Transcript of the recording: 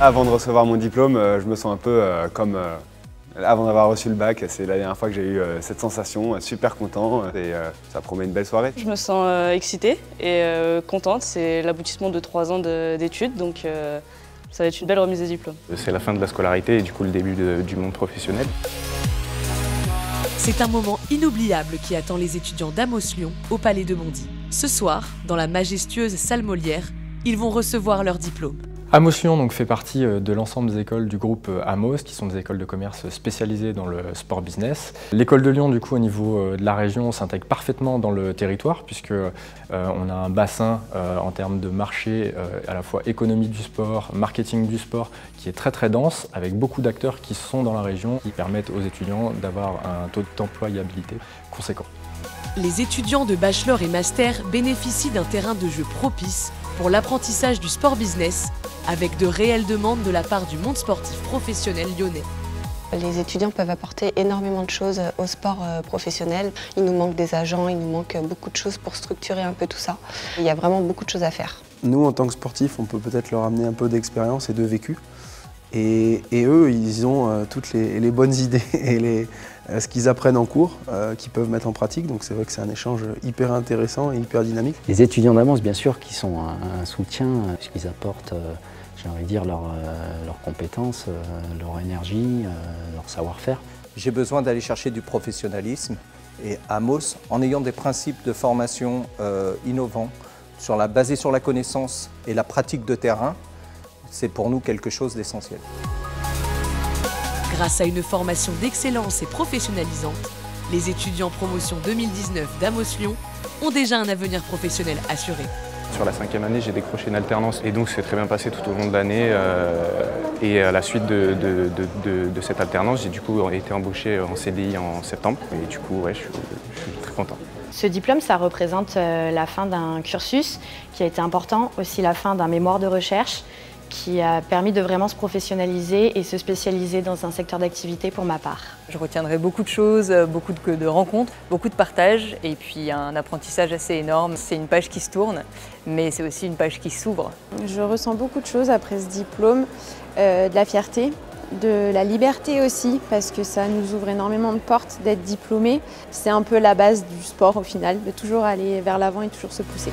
Avant de recevoir mon diplôme, je me sens un peu comme avant d'avoir reçu le bac, c'est la dernière fois que j'ai eu cette sensation, super content et ça promet une belle soirée. Je me sens excitée et contente, c'est l'aboutissement de trois ans d'études donc ça va être une belle remise de diplôme. C'est la fin de la scolarité et du coup le début du monde professionnel. C'est un moment inoubliable qui attend les étudiants d'Amos Lyon au Palais de Bondy. Ce soir, dans la majestueuse salle Molière, ils vont recevoir leur diplôme. Amos Lyon donc, fait partie euh, de l'ensemble des écoles du groupe euh, Amos, qui sont des écoles de commerce spécialisées dans le sport business. L'école de Lyon, du coup, au niveau euh, de la région, s'intègre parfaitement dans le territoire, puisque on a un bassin en termes de marché, à la fois économie du sport, marketing du sport, qui est très très dense, avec beaucoup d'acteurs qui sont dans la région, qui permettent aux étudiants d'avoir un taux d'employabilité conséquent. Les étudiants de bachelor et master bénéficient d'un terrain de jeu propice pour l'apprentissage du sport business avec de réelles demandes de la part du monde sportif professionnel lyonnais. Les étudiants peuvent apporter énormément de choses au sport euh, professionnel. Il nous manque des agents, il nous manque beaucoup de choses pour structurer un peu tout ça. Il y a vraiment beaucoup de choses à faire. Nous, en tant que sportifs, on peut peut-être leur amener un peu d'expérience et de vécu. Et, eux, ils ont euh, toutes les, bonnes idées et euh, ce qu'ils apprennent en cours, euh, qu'ils peuvent mettre en pratique. Donc c'est vrai que c'est un échange hyper intéressant et hyper dynamique. Les étudiants d'Amos, bien sûr, qui sont un, soutien, puisqu'ils apportent, j'ai envie de dire, leurs compétences, leur énergie, leur savoir-faire. J'ai besoin d'aller chercher du professionnalisme. Et Amos, en ayant des principes de formation innovants, sur la, basés sur la connaissance et la pratique de terrain, c'est pour nous quelque chose d'essentiel. Grâce à une formation d'excellence et professionnalisante, les étudiants promotion 2019 d'Amos Lyon ont déjà un avenir professionnel assuré. Sur la cinquième année, j'ai décroché une alternance et donc c'est très bien passé tout au long de l'année. Euh, et à la suite de, cette alternance, j'ai du coup été embauché en CDI en septembre et du coup, ouais, je, suis, très content. Ce diplôme, ça représente euh, la fin d'un cursus qui a été important, aussi la fin d'un mémoire de recherche qui a permis de vraiment se professionnaliser et se spécialiser dans un secteur d'activité pour ma part. Je retiendrai beaucoup de choses, beaucoup de, rencontres, beaucoup de partages et puis un apprentissage assez énorme. C'est une page qui se tourne, mais c'est aussi une page qui s'ouvre. Je ressens beaucoup de choses après ce diplôme, euh, de la fierté, de la liberté aussi, parce que ça nous ouvre énormément de portes d'être diplômé. C'est un peu la base du sport au final, de toujours aller vers l'avant et toujours se pousser.